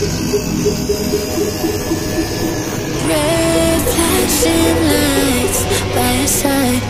Red flashing lights by your side.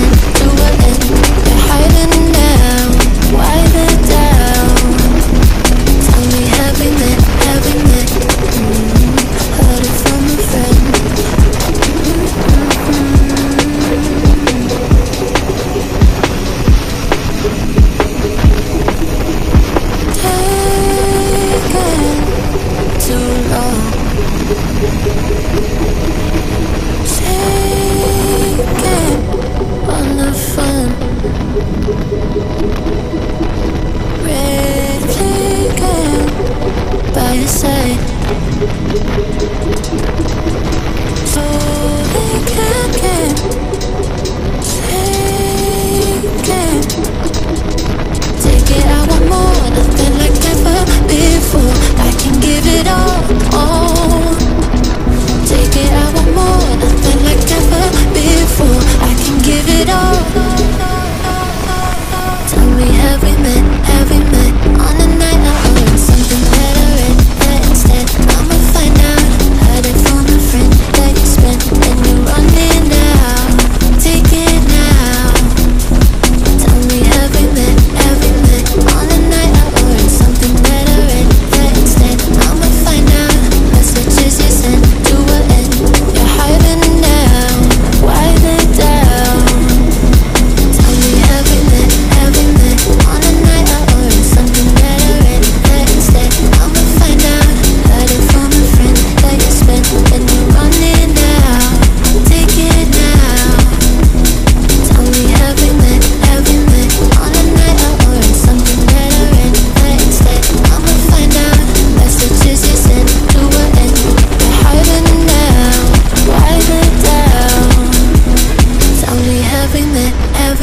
listen. say. So they can't get They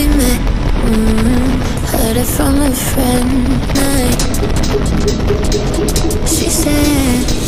we met. Mm. Heard it from a friend. Night. She said.